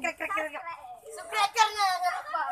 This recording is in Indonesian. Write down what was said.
subscribe karena nggak lupa.